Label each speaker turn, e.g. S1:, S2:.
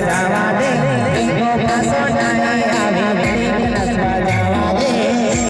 S1: सजावा दे इनको फसो जाया